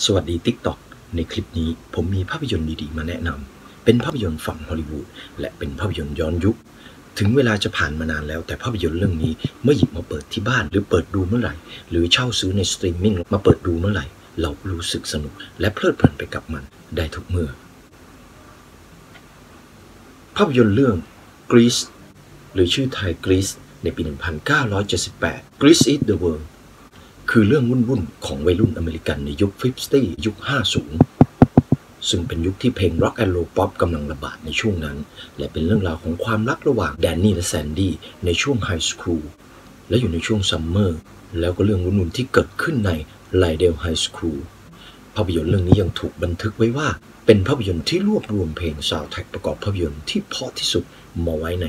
สวัสดี TikTok ในคลิปนี้ผมมีภาพยนตร์ดีๆ มาแนะนำ เป็นภาพยนตร์ฝั่งฮอลลีวูดและเป็นภาพยนตร์ย้อนยุค ถึงเวลาจะผ่านมานานแล้ว แต่ภาพยนตร์เรื่องนี้เมื่อหยิบมาเปิดที่บ้าน หรือเปิดดูเมื่อไหร่ หรือเช่าซื้อในสตรีมมิ่งมาเปิดดูเมื่อไหร่ เรารู้สึกสนุก และเพลิดเพลินไปกับมันได้ทุกเมื่อ ภาพยนตร์เรื่อง Grease หรือชื่อไทย Grease ในปี 1978 Grease is the world คือเรื่องวุ่นๆของวัยรุ่นอเมริกันในยุค 50 ยุค 50 ซึ่งเป็นยุคที่เพลง rock and roll pop กำลังระบาดในช่วงนั้น และเป็นเรื่องราวของความรักระหว่างแดนนี่และแซนดี้ในช่วง high school และอยู่ในช่วง summer แล้วก็เรื่องวุ่นๆที่เกิดขึ้นใน Rydell High School ภาพยนตร์เรื่องนี้ยังถูกบันทึกไว้ว่า เป็นภาพยนตร์ที่รวบรวมเพลงซาวด์แทร็กประกอบภาพยนตร์ที่เพราะที่สุดมาไว้ใน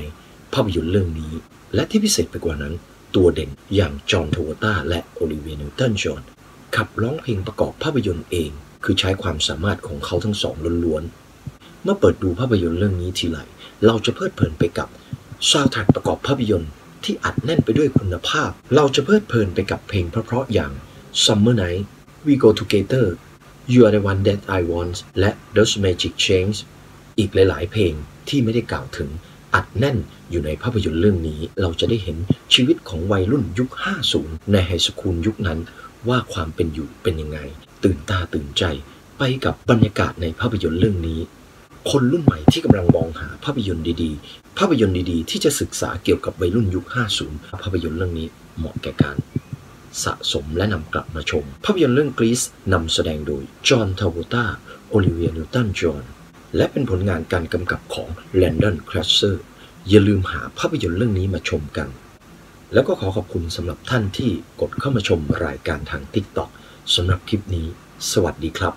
ภาพยนตร์เรื่องนี้ และที่พิเศษไปกว่านั้น ตัวเด่นอย่างจอห์น ทราโวลตาและโอลิเวียนิวตันจอห์นขับร้องเพลงประกอบภาพยนตร์เอง คือใช้ความสามารถของเขาทั้งสองล้วนๆ เมื่อเปิดดูภาพยนตร์เรื่องนี้ทีไรเราจะเพลิดเพลินไปกับซาวด์แทร็กประกอบภาพยนตร์ที่อัดแน่นไปด้วยคุณภาพ เราจะเพลิดเพลินไปกับเพลงเพราะๆอย่าง Summer Nights We Go Together You're the One That I Want และ Those Magic Changes อีกหลายๆ เพลงที่ไม่ได้กล่าวถึง อัดแน่นอยู่ในภาพยนตร์เรื่องนี้ เราจะได้เห็นชีวิตของวัยรุ่นยุค 50 ในไฮสคูลยุคนั้น ว่าความเป็นอยู่เป็นยังไง ตื่นตาตื่นใจไปกับบรรยากาศในภาพยนตร์เรื่องนี้ คนรุ่นใหม่ที่กำลังมองหาภาพยนตร์ดีๆ ภาพยนตร์ดีๆ ที่จะศึกษาเกี่ยวกับวัยรุ่นยุค 50 ภาพยนตร์เรื่องนี้เหมาะแก่การสะสมและนำกลับมาชม ภาพยนตร์เรื่องกรีซนำแสดงโดยจอห์น ทราโวลตาโอลิเวียนิวตันจอห์น และเป็นผลงานการกำกับของแรนดัล ไคลเซอร์อย่าลืมหาภาพยนตร์เรื่องนี้มาชมกัน แล้วก็ขอขอบคุณสำหรับท่านที่กดเข้ามาชมรายการทาง TikTok สำหรับคลิปนี้ สวัสดีครับ